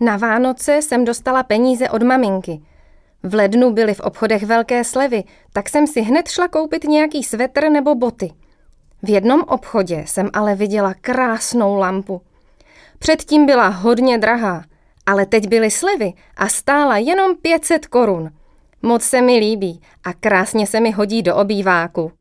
Na Vánoce jsem dostala peníze od maminky. V lednu byly v obchodech velké slevy, tak jsem si hned šla koupit nějaký svetr nebo boty. V jednom obchodě jsem ale viděla krásnou lampu. Předtím byla hodně drahá, ale teď byly slevy a stála jenom 500 korun. Moc se mi líbí a krásně se mi hodí do obýváku.